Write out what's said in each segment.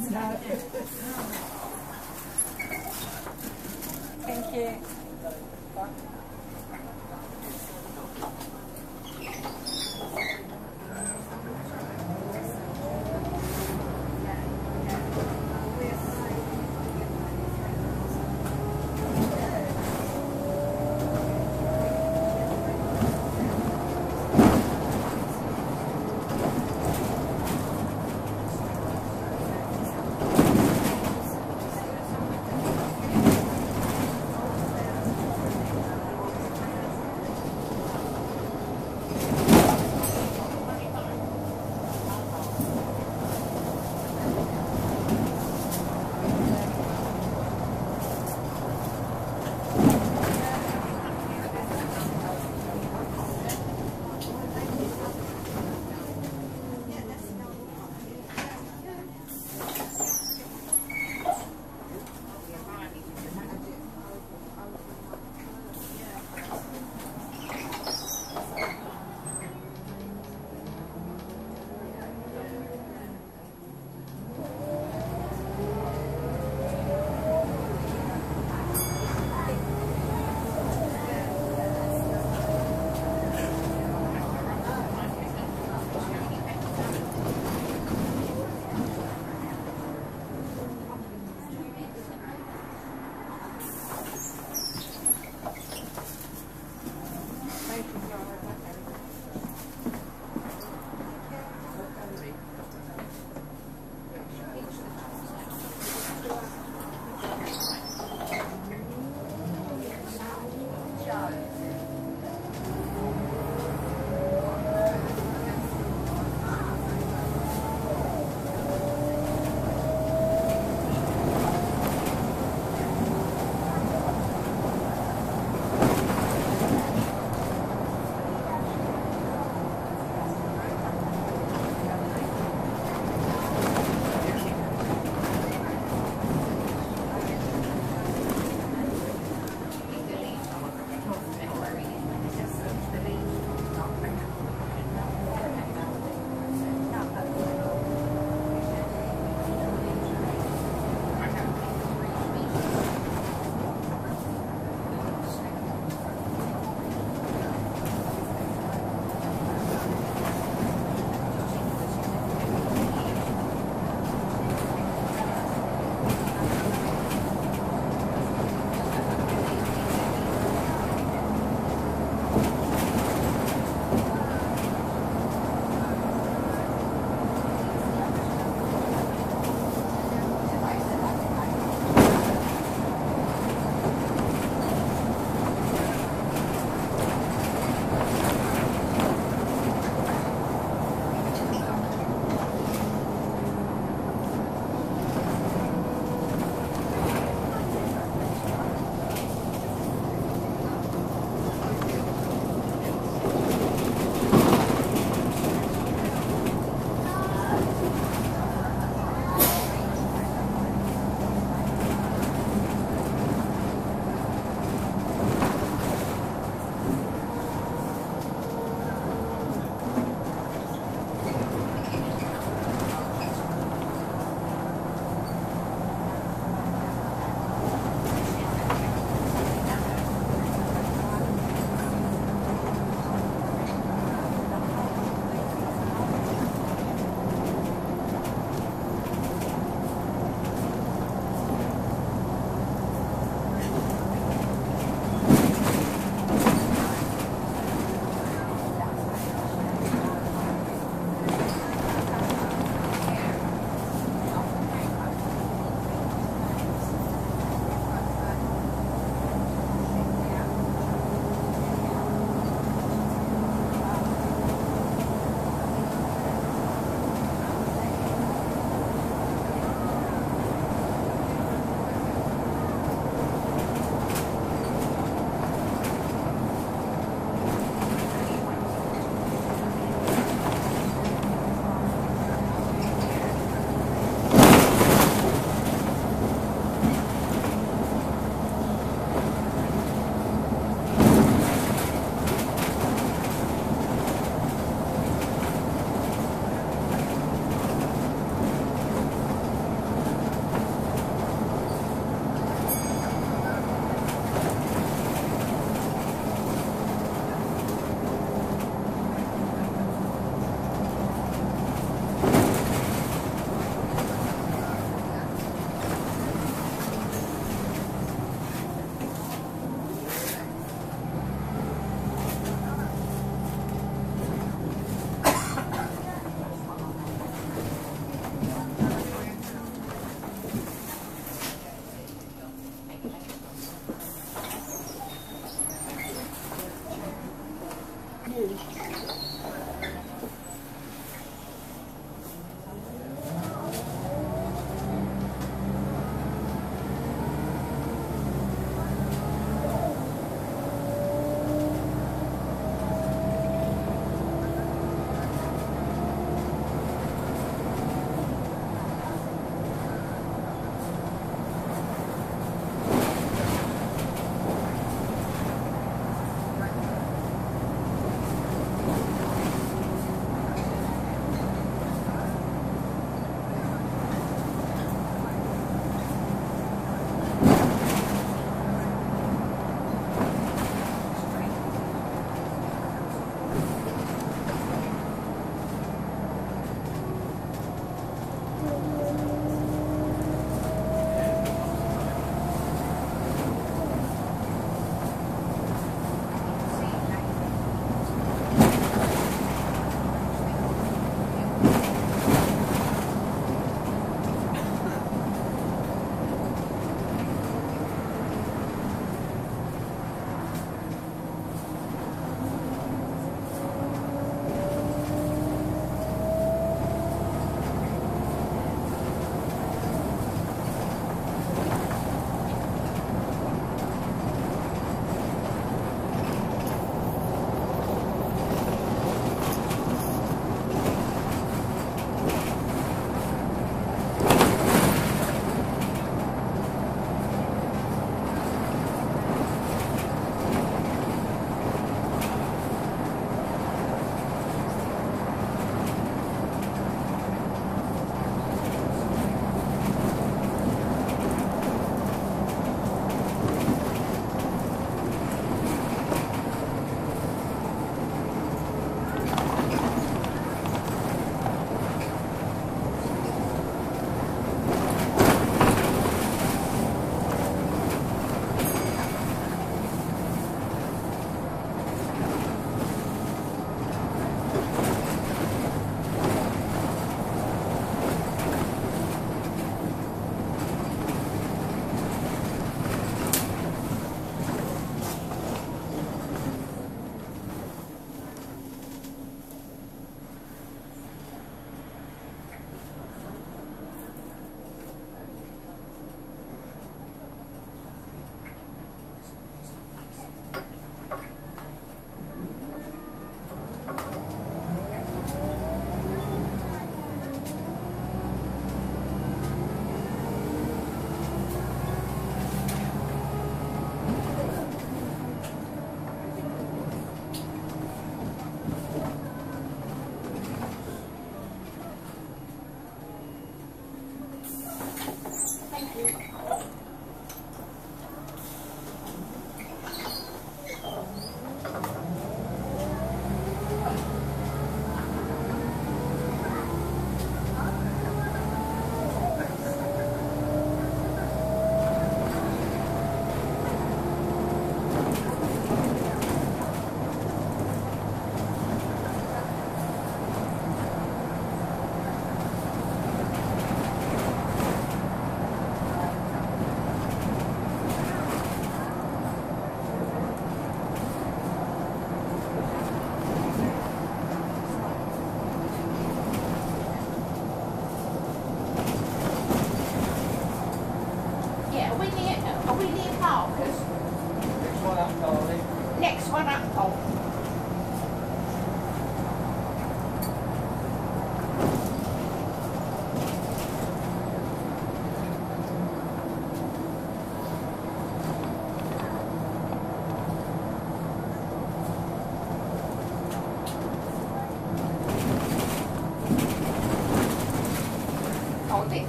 It's not.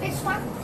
This one?